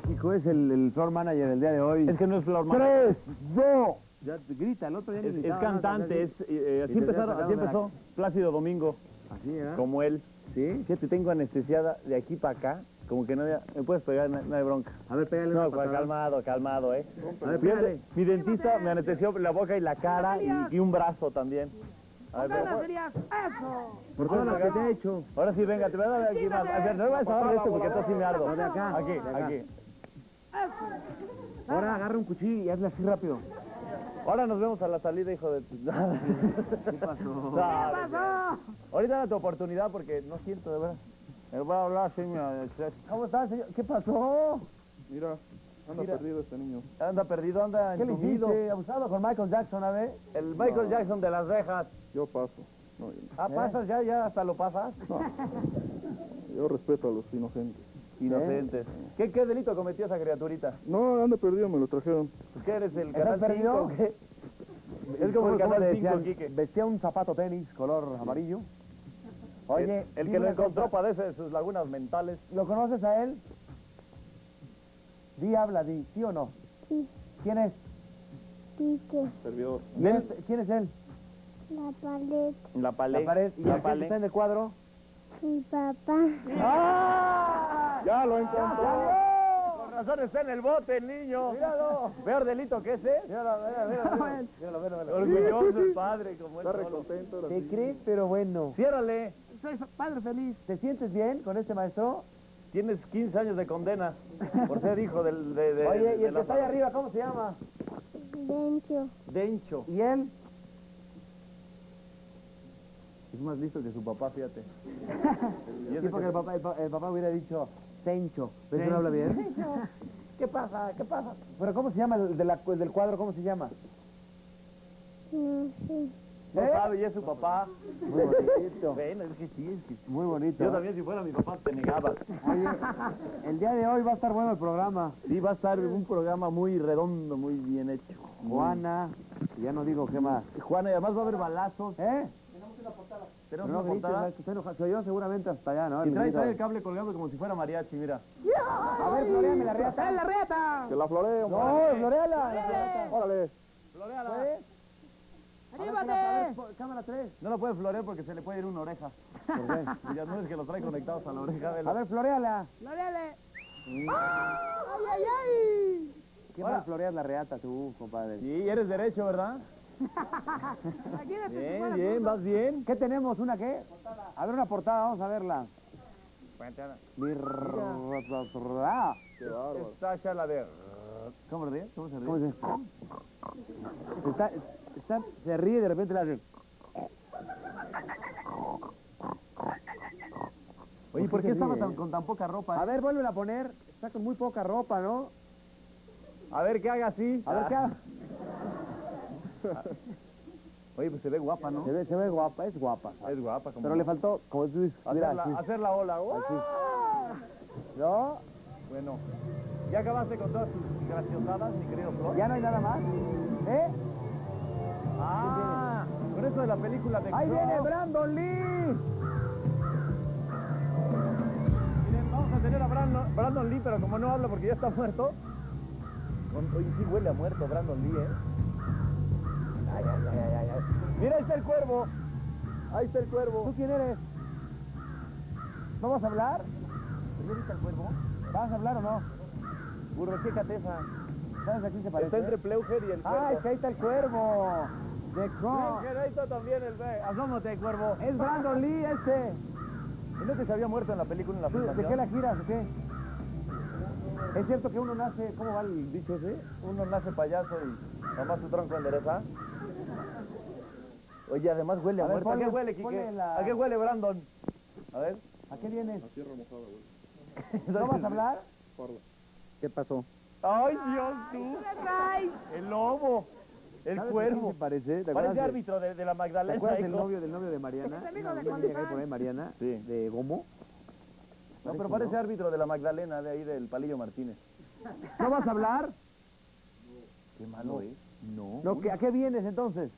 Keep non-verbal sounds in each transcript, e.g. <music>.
Qué enérgico es el, el floor manager del día de hoy. Es que no es Flor Manager. ¡Tres, dos! Ya te grita, el otro día ni Es, es ¿no? cantante, es, eh, así, empezaron, así empezó Plácido Domingo, Así, ¿verdad? como él. ¿Sí? Que te tengo anestesiada de aquí para acá, como que no había- me puedes pegar, no, no hay bronca. A ver, pégale No, patada. calmado, calmado, ¿eh? A ver, Mi, pégale. mi dentista me anestesió la boca y la cara y, y un brazo también. A ver, pero- serías eso. Por todas las que te he hecho. ahora sí, venga, te voy a dar aquí más. A ver, no me vas a dar este porque tú sí me ardo. No, de acá, Aquí, aquí. Ahora agarra un cuchillo y hazle así rápido. Ahora nos vemos a la salida, hijo de... tu- ¿Qué pasó? ¿Qué pasó? Ahorita da tu oportunidad porque no siento, de verdad. Me voy a hablar, señor. ¿Cómo estás, señor? ¿Qué pasó? Mira, anda Mira. perdido este niño. Anda perdido, anda ¿Qué le hiciste? Abusado con Michael Jackson, a ver. El Michael Jackson de las rejas. Yo paso. No, yo, Ah, pasas ya, ya hasta lo pasas. no. Yo respeto a los inocentes. Inocentes. ¿Qué, ¿Qué delito cometió esa criaturita? No, anda perdido, me lo trajeron. ¿Qué eres, el ¿Estás canal perdido? 5 o qué? Es como el ¿Cómo canal le 5, decían? Quique. Vestía un zapato tenis color amarillo. Oye, el, que lo encontró cosa. padece de sus lagunas mentales. ¿Lo conoces a él? Di, habla, di, ¿sí o no? Sí, ¿Quién es? Quique, Servidor. ¿Y él- ¿Quién es él? la paleta, La palé. La pared. ¿Y la palé. está en el cuadro? Mi papá. ¡Ah! ¡Ya lo encontró! Con razón está en el bote el niño. Míralo. Peor delito que ese. Míralo, míralo, míralo, míralo, míralo, míralo. Orgulloso el padre como él Está recontento ¿Te crees? Pero bueno. Ciérrale. Soy padre feliz. ¿Te sientes bien con este maestro? Tienes 15 años de condena por ser hijo del, de, de- Oye, de ¿y el que está ahí arriba cómo se llama? Dencho, Dencho. ¿Y él? Es más listo que su papá, fíjate. <laughs> Y Sí, porque que- el papá, el, pa- el papá hubiera dicho Tencho. ¿Ves que no habla bien? <laughs> ¿Qué pasa? ¿Qué pasa? ¿Pero cómo se llama el, de la- el del cuadro? ¿Cómo se llama? no sé, No ¿Eh? sabe y es su papá. Muy bonito. <laughs> Bueno, es que sí, es que... Muy bonito. Yo también si fuera mi papá te negaba. Oye, el día de hoy va a estar bueno el programa. Sí, va a estar un programa muy redondo, muy bien hecho. Juana, ya no digo qué más. Juana, y además va a haber balazos. ¿Eh? Pero Pero no una grites, portada. que está enojado. Soy yo seguramente hasta allá, ¿no? Y trae, trae el cable colgando como si fuera mariachi, mira. A ver, floreame la reata. ¡Trae la reata! Que la floreo. No, floreala. Órale. Floreala. ¿Puedes? A ver, ¡Anímate! cámara 3. No lo puede florear porque se le puede ir una oreja. ¿Por qué? <laughs> Y ya no es que los trae conectados a la oreja. velo. A ver, floreala. ¡Lorele! ¡Ay, ay, ay! ¿Qué mal floreas la reata tú, compadre? Sí, eres derecho, ¿verdad? Bien, bien, vas bien. ¿Qué tenemos? ¿Una qué? A ver, una portada, vamos a verla. Mi Está ya la de... ¿Cómo ríe? ¿Cómo se ríe? ¿Cómo se <laughs> está, está, se ríe y de repente la hace. Oye, ¿por qué se estaba ríe? tan- con tan poca ropa? A ver, vuelven a poner. Está con muy poca ropa, ¿no? A ver, ¿qué haga así? A ver qué hace. <laughs> Oye, pues se ve guapa, ¿no? Se ve, se ve guapa, es guapa. Es guapa. Como Pero le faltó, como tú dices, hacer, la, así. hacer la ola. ¿No? Bueno, ¿ya acabaste con todas tus graciosadas, mi querido Flor? ¿Ya no hay nada más? ¿Eh? Ah, con eso de la película de ¡Ahí Crow. viene Brandon Lee! Miren, vamos a tener a Brandon, Brandon Lee, pero como no habla porque ya está muerto. Con- oye, sí huele a muerto Brandon Lee, ¿eh? Ay, ay, ay, ay, ay. Mira, ahí está el cuervo. Ahí está el cuervo. ¿Tú quién eres? ¿Vamos a hablar? ¿Ya viste al cuervo? ¿Vas a habber o no? Burro, chécate esa. ¿Sabes a quién se parece? Está entre Pleuger y el cuervo. ¡Ah, es que ahí está el cuervo! ¡De! Pleuger, ahí está también el... ve. Asómate, cuervo. ¡Es Brandon Lee este! ¿Y no que se había muerto en la película en la ¿Tú, ¿De qué la giras o qué? ¿Es cierto que uno nace, cómo va el dicho ese? Uno nace payaso y nomás su tronco endereza. Oye, además huele a, A ver, muerto. ¿A qué huele, Quique? la- ¿A qué huele, Brandon? A ver. ¿A qué vienes? Tierra mojada, güey. <laughs> ¿No vas a hablar? Parla. ¿Qué pasó? ¡Ay, Dios, tú! ¿Qué traes? El lobo. El ¿Sabes a cuervo. parece? ¿Te Parece árbitro de, de la ¿Te Magdalena. acuerdas del novio, del novio de Mariana? Es amigo de Juan por ahí, Mariana, Sí. de Gomo. No, pero parece árbitro de la Magdalena, de ahí del Palillo Martínez. ¿No vas a hablar? Qué malo es. No. No, ¿qué- ¿A qué vienes entonces?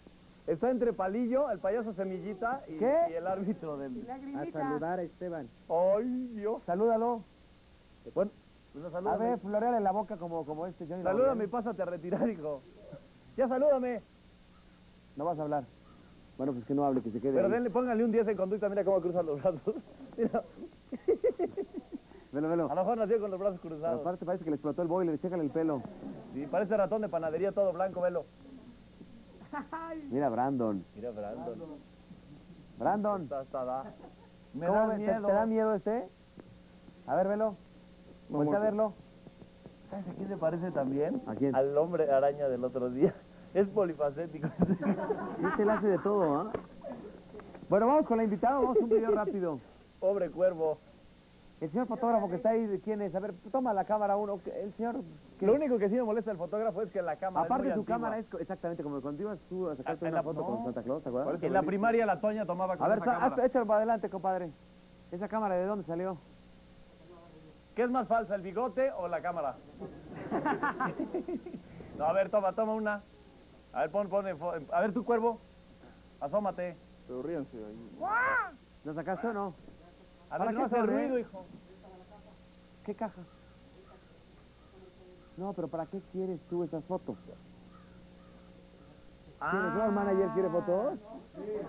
Está entre Palillo, el payaso Semillita y, ¿Qué? y el árbitro del... Lagrimita. a Esteban. ¡Ay, Dios! Salúdalo. Bueno, pues A ver, floreale la boca como, como este Johnny salúdame y pásate a retirar, hijo. <laughs> Ya salúdame. No vas a hablar. Bueno, pues que no hable, que se quede Pero ahí. denle, pónganle un 10 en conducta, mira cómo cruzan los brazos. <laughs> Mira, Velo, velo. a lo mejor nació con los brazos Pero cruzados. aparte parece que le explotó el boiler, chécale el pelo. Sí, parece ratón de panadería todo blanco, velo. <laughs> Mira, Brandon. Mira, Brandon. Brandon, Está, está, da. Me ¿cómo da miedo. ¿Te, da miedo este? A ver, velo. No, Vuelta a verlo. ¿Sabes a quién se parece también? ¿A quién? Al hombre araña del otro día. <laughs> Es polifacético. Este le hace de todo, ¿ah? Bueno, vamos con la invitada, vamos a un video rápido. Pobre cuervo. El señor fotógrafo que está ahí, ¿de quién es? A ver, toma la cámara uno. El señor... ¿qué? Lo único que sí me molesta del fotógrafo es que la cámara Aparte es muy su antigua. cámara es exactamente como cuando ibas tú a sacarte Ah, en una la- foto no. con Santa Claus, ¿te acuerdas? En la primaria la Toña tomaba con A ver, esa sa- cámara. échalo para adelante, compadre. ¿Esa cámara de dónde salió? ¿Qué es más falsa, el bigote o la cámara? <laughs> no, a ver, toma, toma una. A ver, pon, pon, enfo- a ver tu cuervo. Asómate. Pero ríanse ahí. ¿La sacaste o no? A ¿Para ver, qué no hace eh? ruido, hijo. ¿Qué caja? No, pero ¿para qué quieres tú esas fotos? ¿Quién, ¿El floor manager quiere fotos?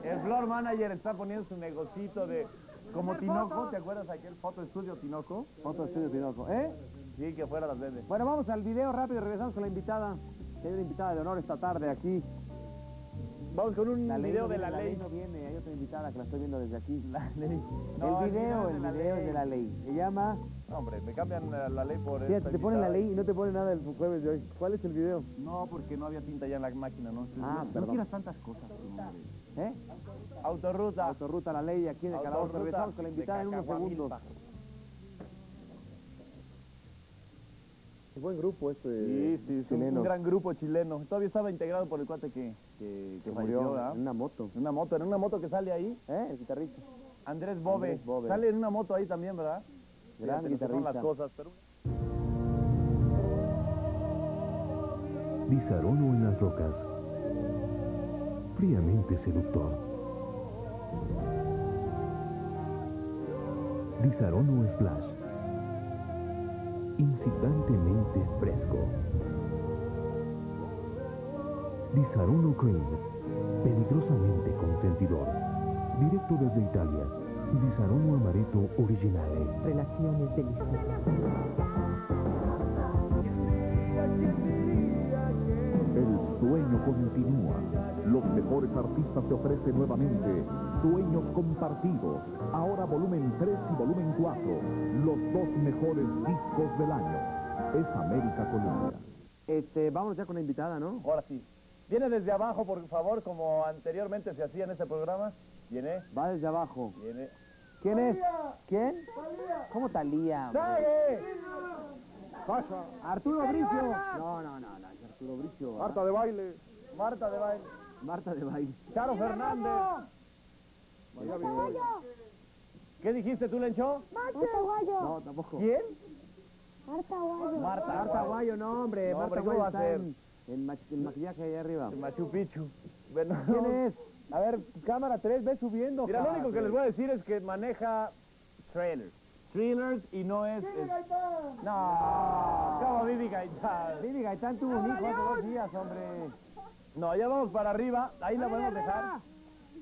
El floor manager está poniendo su negocito de... Como Tinoco, ¿te acuerdas aquel foto estudio Tinoco? Foto estudio Tinoco, ¿eh? Sí, que afuera las vende. Bueno, vamos al video rápido, regresamos con la invitada. Que hay una invitada de honor esta tarde aquí. Vamos con un video de la ley. no viene, hay otra invitada que la estoy viendo desde aquí. <laughs> La ley. No, el video, el de video es de ley. la ley. Se llama... No, hombre, me cambian la, la ley por Fíjate, esta te ponen la ley y no te ponen nada el jueves de hoy. ¿Cuál es el video? No, porque no había tinta ya en la máquina, ¿no? Ah, no perdón. quieras tantas cosas, hombre. ¿Eh? Autorruta. Autorruta la ley aquí en el Calabozo. Autorruta Regresamos con la de invitada en unos segundos. Buen grupo este Sí, sí, es un, chileno. un gran grupo chileno. Todavía estaba integrado por el cuate que, que, que falleció, murió ¿verdad? en una moto. En una moto, en una moto que sale ahí. ¿Eh? El guitarrista. Andrés Bobe. Andrés Bobe. Sale en una moto ahí también, ¿verdad? Gran que son las cosas, pero... Disarono en las rocas. Fríamente seductor. Disarono Splash. Incitantemente fresco. Disarono Cream. Peligrosamente consentidor. Directo desde Italia. Disarono Amaretto Originale. Relaciones deliciosas. El sueño continúa. Los mejores artistas te ofrecen nuevamente Sueños Compartidos. Ahora volumen 3 y volumen 4. Los dos mejores discos del año. Es América Colombia. Este, vamos ya con la invitada, ¿no? Ahora sí. Viene desde abajo, por favor, como anteriormente se hacía en este programa. Viene, Va desde abajo. viene. ¿Quién es? ¿Quién? ¿Cómo Talía? ¡Sague! Arturo Bricio. No, no, no, no, Arturo Bricio. ¿verdad? Marta de baile. Marta de baile. Marta de baile. Charo Fernández. María Victoria. ¿Qué dijiste tú, Lencho? Marta Guayo. No, tampoco. ¿Quién? Marta Guayo. Marta. Marta Guayo, no, hombre. No, Marta hombre, ¿cómo Guayo va a ser? en, en ma- el maquillaje ahí arriba. Machu Picchu. Bueno, ¿Quién es? A ver, cámara 3, ve subiendo. Mira, lo único que les voy a decir es que maneja trailers. Trailers y no es... es- No, como Vivi Gaitán. Vivi Gaitán tuvo un hijo hace dos días, hombre. No, ya vamos para arriba. Ahí la podemos dejar.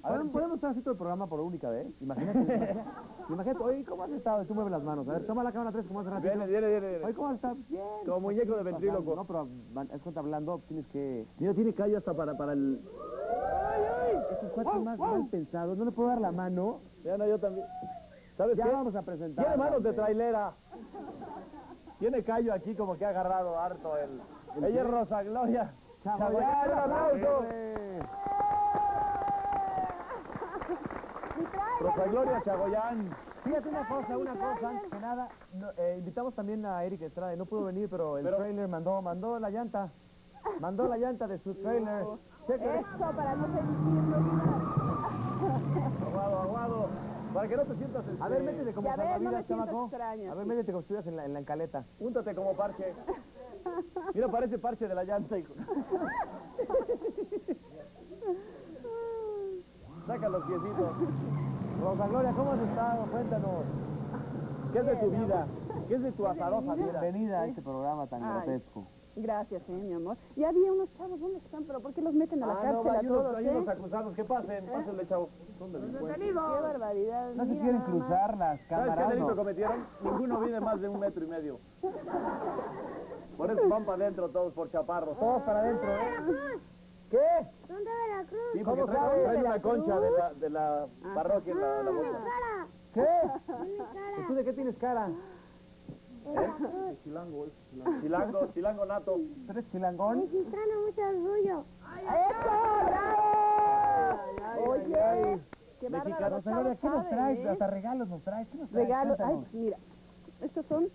A ver, ¿Podemos, podemos estar haciendo el programa por única vez? Imagínate. <laughs> imagínate, oye, ¿cómo has estado? Tú mueves las manos. A ver, toma la cámara 3 como hace ratito. Viene, viene, viene. Oye, ¿cómo has estado? Bien. Como muñeco de ventríloco. No, pero es cuenta hablando, tienes que... Mira, tiene callo hasta para, para el... Estos cuates más mal pensados, no le puedo dar la mano. Ya no, yo también. ¿Sabes Ya qué? vamos a presentar. Tiene manos de trailera. Tiene callo aquí como que ha agarrado harto el... Ella es Rosa Gloria. Chagoyán, un aplauso. Rosa Gloria Chagoyán. Fíjate una cosa, una cosa, antes que nada, no, eh, invitamos también a Eric Estrada, no pudo venir, pero el Pero- trailer mandó, mandó la llanta, mandó la llanta de su trailer. Checa. Eso, para no sentirnos mal. Aguado, aguado. Para que no te sientas... A ver, este, métete como ves, no me salvavidas, siento chamaco. extraña, A ver, métete como estuvieras en la, en la encaleta. Úntate como parche. <laughs> Mira, parece parche de la llanta, hijo. <laughs> Saca los piecitos. Rosa Gloria, ¿cómo has estado? Cuéntanos. ¿Qué es de tu vida? ¿Qué es de tu azarosa vida? Bienvenida a este programa tan Ay. grotesco. Gracias, eh, mi amor. Ya había unos chavos, ¿dónde están? ¿Pero por qué los meten a la Ah, cárcel no, a hay unos, todos, hay eh? unos acusados. Que pasen, pásenle, chavo. Son delincuentes. Qué barbaridad. No se quieren cruzar las ¿Sabes qué cámaras. delito cometieron? Ninguno mide más de un metro y medio. <laughs> Por eso van para adentro todos por chaparros. Todos para adentro, ¿eh? ¿Qué? ¿Dónde Veracruz? Sí, porque ¿Cómo traen, sabes? traen una concha de la, de la parroquia en la, la bolsa. Cara, ¿Qué? ¿dónde cara? ¿Y tú de qué tienes cara? Chilango, es chilango. Chilango, chilango nato. ¿Tú eres chilangón? Mexicano, mucho orgullo. ¡Eso, bravo! Oye, qué bárbaro. ¿qué nos traes? eh? Hasta regalos nos traes. ¿Qué nos traes? Regalos. Ay, mira, estos son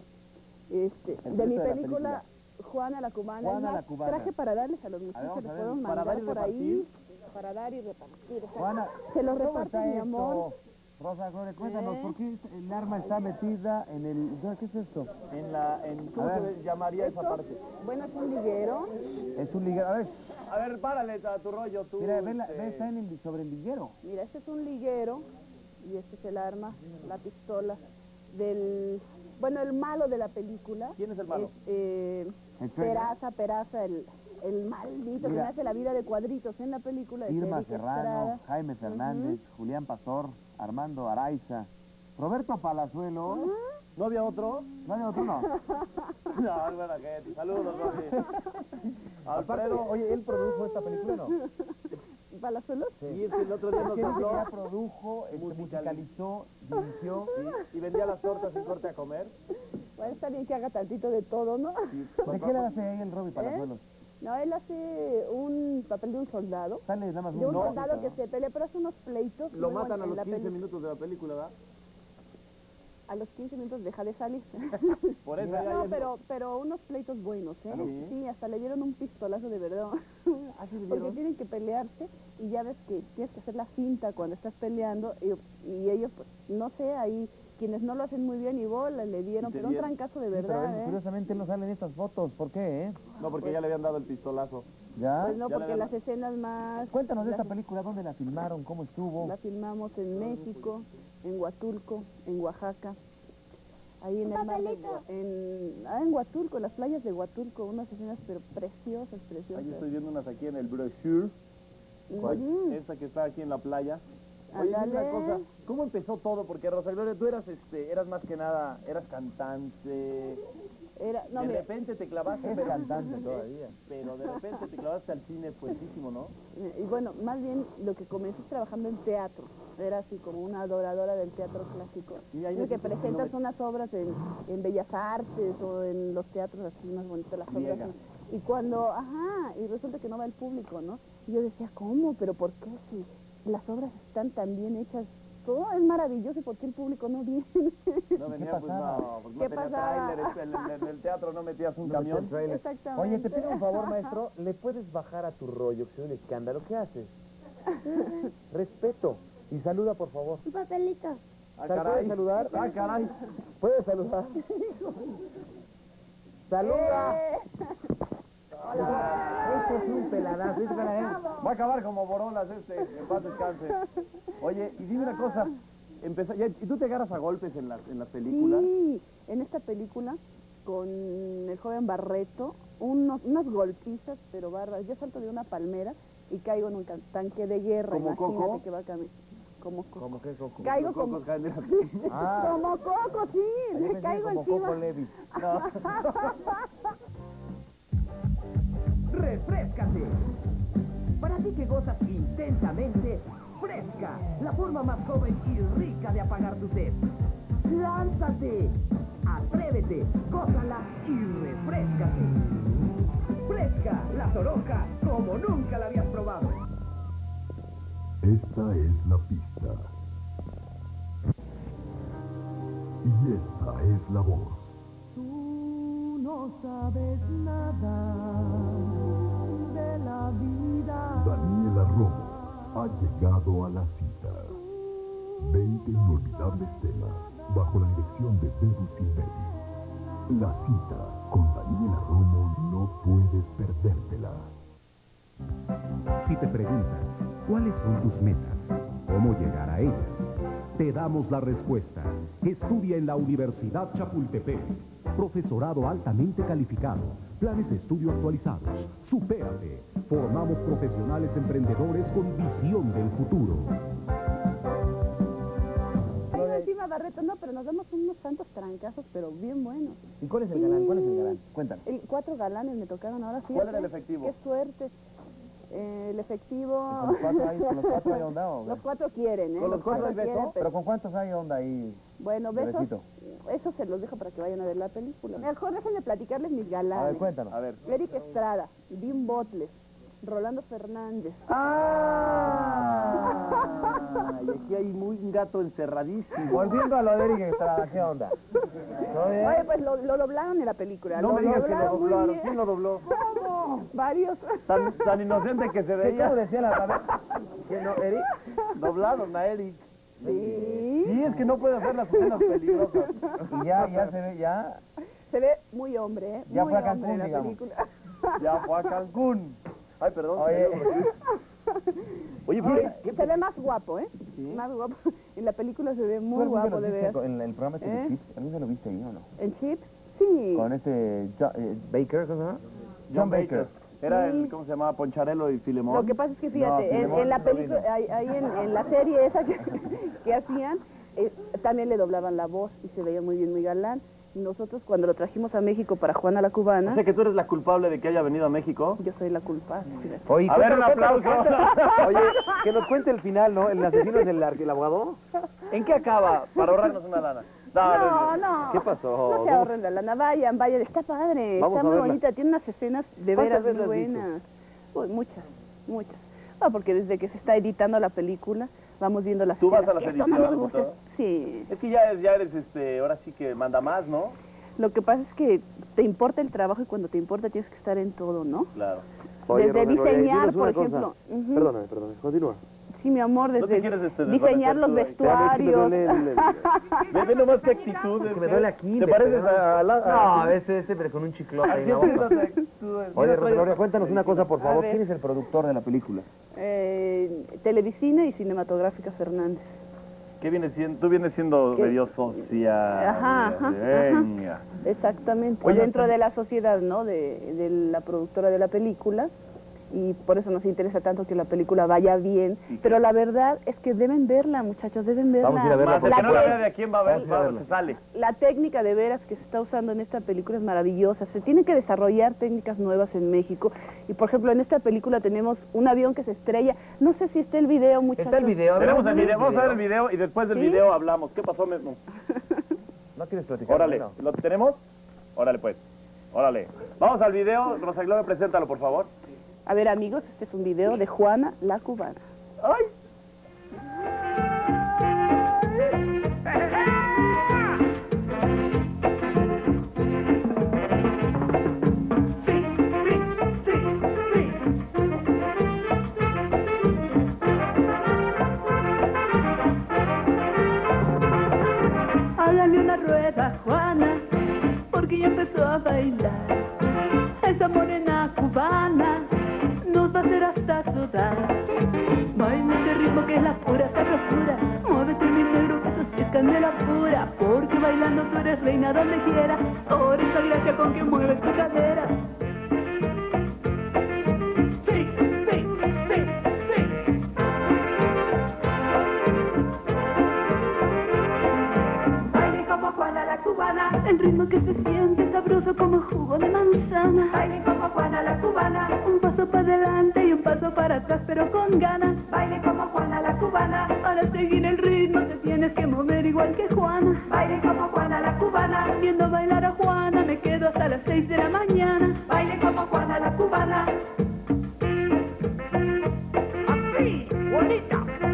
este, de mi película Juana la Cubana. Juana Es la más, Cubana. Traje para darles a los muchachos, a les mandar por ahí. Para dar y repartir. Juana, Se los ¿cómo repartes, está mi esto? amor. Rosa Gloria, cuéntanos. ¿por qué el arma está metida en el... ¿Qué es esto? En la, en, ¿cómo se llamaría esa parte? bueno, es un liguero. Es un liguero. A ver, A ver, párale a tu rollo, tú. mira, ve, la- este, ve, está en el, sobre el liguero. Mira, este es un liguero y este es el arma, la pistola del... Bueno, el malo de la película. ¿Quién es el malo? Es, eh. Peraza, Peraza, el, el maldito que Mira. me hace la vida de cuadritos en la película. Irma Serrano, Estrada. Jaime Fernández, Julián Pastor, Armando Araiza, Roberto Palazuelo. ¿No había otro? ¿No hay otro? No. <laughs> No, es buena gente. Saludos, <laughs> Alfredo. oye, ¿él produjo esta película o no? ¿Palazuelos? Y es que el otro día nos habló ya produjo, este, musicalizó, dirigió. y vendía las tortas en corte a comer. Bueno, está bien que haga tantito de todo, ¿no? ¿De qué le hace ahí el Robbie Palazuelos? No, él hace un papel de un soldado. Sale nada más De un no, soldado que se pelea, pero hace unos pleitos. Lo matan a los la 15 peli- minutos de la película, ¿verdad? A los 15 minutos deja de salir. <laughs> Por eso No, pero, pero unos pleitos buenos, ¿eh? ¿Sí? Sí, hasta le dieron un pistolazo de verdad. <laughs> ¿Ah, sí le <laughs> Porque tienen que pelearse y ya ves que tienes que hacer la cinta cuando estás peleando y, y ellos, pues, no sé, ahí quienes no lo hacen muy bien y bola le dieron, pero un trancazo de Sí, pero verdad, ¿eh? curiosamente no sale en estas fotos. ¿Por qué, eh? No, porque ya le habían dado el pistolazo. ¿Ya? Pues no, Ya porque habían- las escenas más... Cuéntanos de las- esta película, ¿dónde la filmaron? ¿Cómo estuvo? La filmamos en México, en Huatulco, en Oaxaca. Ahí en el mar de en, ah, en Huatulco, las playas de Huatulco, unas escenas pero preciosas, preciosas. Ahí estoy viendo unas aquí en el brochure. Esta que está aquí en la playa. Oye, una cosa, ¿cómo empezó todo? Porque Rosa Gloria, tú eras, este, eras más que nada, eras cantante, Era, no, de mira, repente te clavaste, Es pero, <laughs> cantante todavía. pero de repente te clavaste al cine fuertísimo, ¿no? y bueno, más bien lo que comencé es trabajando en teatro. Era así como una adoradora del teatro clásico. Y ahí Lo que presentas unas obras en, en Bellas Artes o en los teatros así más bonitas las obras. Y cuando, ajá, y resulta que no va el público, ¿no? Y yo decía, ¿cómo? ¿Pero por qué? Si las obras están tan bien hechas, todo es maravilloso, ¿y por qué el público no viene? No venía, pues no, pues no ¿Qué tenía pasaba? tráiler, en, en- en el teatro no metías un No, camión. trailer. Exactamente. Oye, te pido un favor, maestro. <laughs> ¿Le puedes bajar a tu rollo, que soy un escándalo? ¿Qué haces? Respeto. Y saluda, por favor. Un papelito. Ah, ¿Puedes caray. saludar? Ah, caray. ¿Puedes saludar? <laughs> ¡Saluda! Eh, Esto es un peladazo. ¿viste, cara, eh? Va a acabar como Borolas este, en paz descanse. Oye, y dime una cosa, empezó, ya- ¿y tú te agarras a golpes en las, en las películas? Sí, en esta película con el joven Barreto, unos, unas golpizas, pero bárbaras. Yo salto de una palmera y caigo en un tanque de guerra. ¿Como Imagínate Coco? que va a caminar. Como Coco. ¿Cómo que Coco? Caigo como, la- <laughs> Ah, como Coco, sí, caigo como encima. Coco Levi. <laughs> <laughs> ¡Refrescate! Para ti que gozas intensamente, fresca, la forma más joven y rica de apagar tu sed. ¡Lánzate! Atrévete, gózala y refrescate. Fresca, la toronja, como nunca la habías probado. Esta es la pista. Y esta es la voz. No sabes nada de la vida. Daniela Romo ha llegado a la cita. 20 inolvidables temas bajo la dirección de Bedu Silveri. La cita con Daniela Romo no puedes perdértela. Si te preguntas cuáles son tus metas, cómo llegar a ellas, te damos la respuesta. Estudia en la Universidad Chapultepec. Profesorado altamente calificado. Planes de estudio actualizados. Supérate. Formamos profesionales emprendedores con visión del futuro. Ahí encima Barreto, no, pero nos damos unos santos trancazos, pero bien buenos. ¿Y cuál es el galán? ¿Cuál es el galán? Cuéntanos. El, cuatro galanes me tocaron ahora sí. ¿Cuál era el efectivo? Qué suerte. Eh, el efectivo... ¿Con los cuatro hay, con los cuatro hay onda o? <laughs> Los cuatro quieren, ¿eh? ¿Con los cuatro hay quieren, beso? pero- ¿Pero con cuántos hay onda ahí? Bueno, besos, Bebecito. eso se los dejo para que vayan a ver la película. Mejor déjenme platicarles mis galanes. A ver, cuéntanos. A ver. Eric Estrada, Dean Botles, Rolando Fernández. ¡Ah! Y aquí hay muy un gato encerradísimo. Volviendo a lo de Eric Estrada, ¿qué onda? Oye, pues lo, lo doblaron en la película. No lo me digas que lo doblaron. ¿Quién lo dobló? ¿Cómo? <laughs> Varios. Tan, tan inocente que se ¿Qué veía. cómo decía la tabla? ¿Quién no, Eric? Doblaron a Eric. Sí. Sí, es que no puede hacer las escenas peligrosas. <laughs> Y ya, ya se ve, ya. Se ve muy hombre, ¿eh? Ya muy fue a hombre Cancún, en la digamos. película. Ya fue a Cancún. Ay, perdón. Oye. <laughs> Oye, Oye, Flores, ¿qué se ve más guapo, ¿eh? Más guapo. <laughs> En la película se ve ¿Tú muy guapo, de ver. En el programa este de ¿Eh? Chips, ¿algún día lo viste ahí o no? ¿En Chips? Sí. Con este Jo- eh, Baker, ¿cómo se llama? John Baker. Era el, ¿cómo se llamaba? Poncharelo y Filemón. Lo que pasa es que No, fíjate, en, la película, ahí, ahí en, en la serie esa que, <laughs> que hacían, eh, también le doblaban la voz y se veía muy bien, muy galán. Nosotros cuando lo trajimos a México para Juana la Cubana, O sea que tú eres la culpable de que haya venido a México. yo soy la culpable. Oye, A ver, un aplauso. <laughs> Oye, que nos cuente el final, ¿no? El asesino es el, el abogado. ¿En qué acaba? Para ahorrarnos una lana. No, no. ¿Qué pasó? No se ahorren la lana, vayan, vayan, está padre, Vamos está muy verla. bonita, tiene unas escenas de ¿Cuántas veras muy buenas. Uy, muchas, muchas. Ah, porque desde que se está editando la película, vamos viendo las ¿Tú vas a las ediciones, doctor? Sí. Es que ya eres, ya eres, este, ahora sí que manda más, ¿no? Lo que pasa es que te importa el trabajo y cuando te importa tienes que estar en todo, ¿no? Claro. Oye, desde Rosa diseñar, por cosa. ejemplo. Ujú. Perdóname, perdóname. Continúa. Sí, mi amor, ¿No te desde este, diseñar los vestuarios. Ve, nomás qué actitud. Que me duele aquí. ¿Te pareces a, a la... No, ese, ese, pero con un ahí boca. Oye, Rosa cuéntanos una cosa, por A favor. ¿Quién es el productor de la película? Eh, Televicina y Cinematográfica Fernández. ¿Qué viene siendo? Tú vienes siendo ¿Qué? medio social. Ajá. Exactamente, Oye, dentro de la sociedad, ¿no? De, de la productora de la película. Y por eso nos interesa tanto que la película vaya bien. Pero la verdad es que deben verla, muchachos, deben verla. Vamos a ir a verla, Más La que no la de a quién va a ver, a va, se sale. la técnica de veras que se está usando en esta película es maravillosa. Se tienen que desarrollar técnicas nuevas en México. Y por ejemplo, en esta película tenemos un avión que se estrella. No sé si está el video, muchachos. ¿Está el video? Tenemos el ¿Vamos video, vamos a ver el video y después del ¿Sí? video hablamos. ¿Qué pasó, Memo? <laughs> ¿No quieres platicar? Órale, No. ¿lo tenemos? Órale, pues. Órale. Vamos al video. Rosa Gloria, preséntalo, por favor. A ver, amigos, este es un video de Juana la Cubana. ¡Ay! Hágale una rueda, Juana, porque ya empezó a bailar. Esa morena cubana hacer hasta sudar. Baila este ritmo que es la pura sabrosura. Muévete mi negro, que eso sí es candela pura. Porque bailando tú eres reina donde quiera. Por esa gracia con que mueves tu cadera. Sí, sí, sí, sí. Baile como Juana la cubana. El ritmo que se siente sabroso como jugo de manzana. Baile como Juana la cubana. Para atrás, pero con ganas. Baile como Juana la cubana. Para seguir el ritmo te tienes que mover igual que Juana. Baile como Juana la cubana. Viendo bailar seis de la mañana. Baile como Juana la cubana. Así, bonita.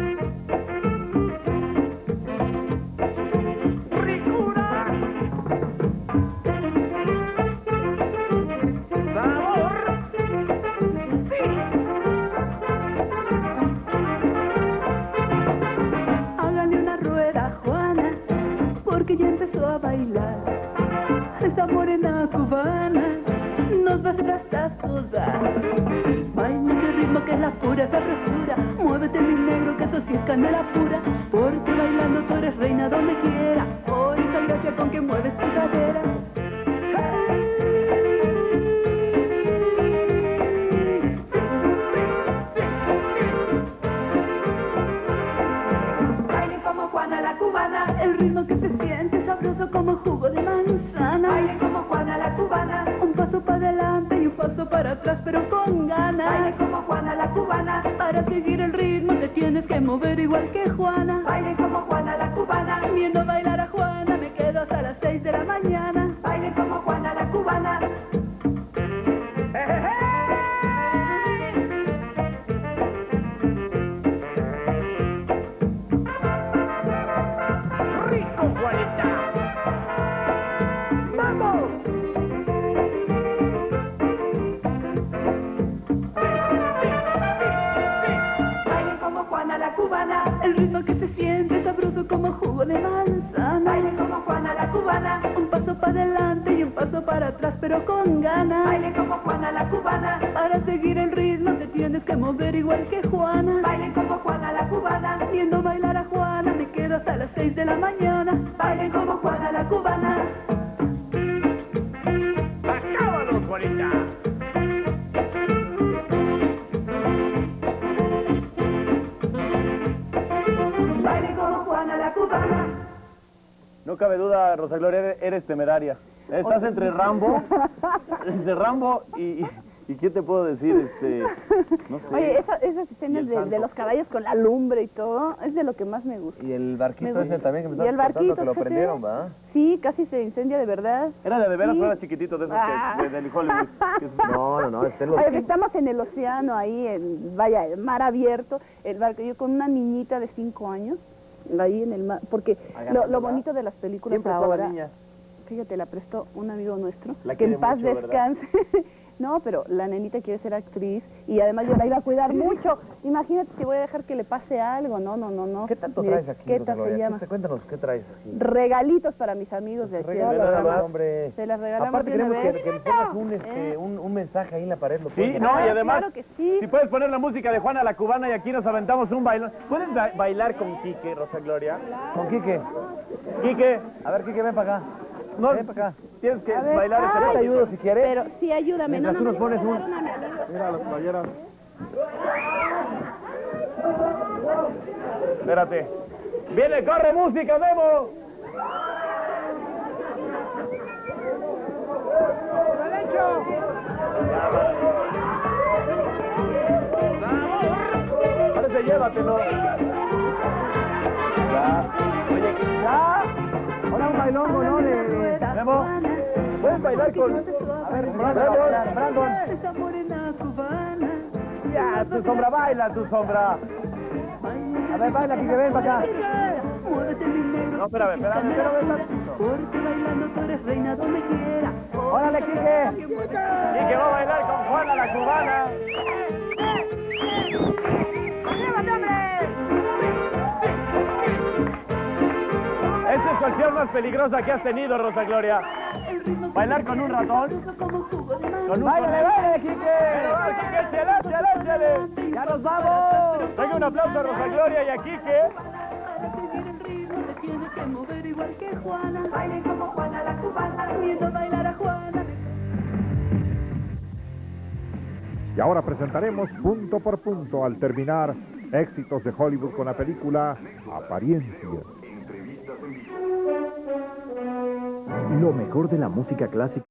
Juana la cubana, el ritmo que se siente sabroso como jugo de manzana. Baile como Juana la cubana, un paso para adelante y un paso para atrás, pero con ganas. Baile como Juana la cubana, para seguir el ritmo te tienes que mover igual que Juana. Baile como Juana la cubana, viendo bailar a Juana como jugo de manzana. Baile como Juana la cubana, un paso para adelante y un paso para atrás, pero con ganas. Baile como Juana la cubana, para seguir el ritmo te tienes que mover igual que Juana. Baile como Juana la cubana, viendo bailar a Juana me quedo hasta las 6 de la mañana. Baile como Juana la cubana. No cabe duda, Rosa Gloria, eres- eres temeraria. Estás entre Rambo, <laughs> entre Rambo y, y, ¿qué te puedo decir? Este, no sé. Oye, esa- esas escenas de, de los caballos con la lumbre y todo, es de lo que más me gusta. Y el barquito ese también que me Y estás el contando barquito, que lo prendieron, ¿va? Sí, casi se incendia de verdad. Era de de veras, Sí. era chiquitito de esos Ah. que, de, del Hollywood. <laughs> es- No, no, no, este lo... Oye, estamos en el océano ahí, en, vaya, el mar abierto, el barco, yo con una niñita de cinco años, ahí en el mar, porque lo, lo bonito de las películas Siempre la ahora, niña. fíjate, la prestó un amigo nuestro, La que en paz descanse. <laughs> No, pero la nenita quiere ser actriz y además yo la iba a cuidar mucho. Imagínate si voy a dejar que le pase algo. No, no, no, no. ¿Qué tanto Mire, traes aquí, ¿Qué Rosa tal se Gloria? llama? Cuéntanos, ¿qué traes aquí? Regalitos para mis amigos de aquí. Nada programa. más, hombre. Se las regalamos Aparte queremos que, que le pongas un, este, ¿Eh? un, un mensaje ahí en la pared. ¿lo Sí, no, y además, Claro que sí. si puedes poner la música de Juana la Cubana y aquí nos aventamos un bailón. ¿Puedes ba- bailar con Quique, Rosa Gloria? ¿Con Quique? Quique, A ver, Quique, ven para acá. no, Ven para acá. Tienes que ver, bailar. Yo te ayudo si quieres. Pero sí, ayúdame. Mientras no, tú no, nos pones un-. Mira las playeras. Espérate. Viene, corre música, Memo. Parece, llévatelo. Ya. Oye, ya. Ahora un bailongo, ¿no? De... Memo, ¿puedes bailar con...? A ver, Brandon, Brandon. Esa morena cubana. Ya, tu sombra, baila tu sombra. A ver, baila, Quique, ven para acá. No, espérame, espérame, espérame. Porque bailando tú eres reina donde quiera. Órale, Quique. Y que va a bailar con Juana la cubana. Esta es tu acción más peligrosa que has tenido, Rosa Gloria. Bailar con un ratón. Con un ¡Báilale, báilale, Quique! Va, Quique, échale, échale, échale. ¡Ya nos vamos! Venga, un aplauso a Rosa Gloria y a Quique. Para seguir el ritmo te tienes que mover igual que Juana. Baile como Juana la cubana. Viendo bailar a Juana. Y ahora presentaremos punto por punto al terminar éxitos de Hollywood con la película Apariencia. Lo mejor de la música clásica.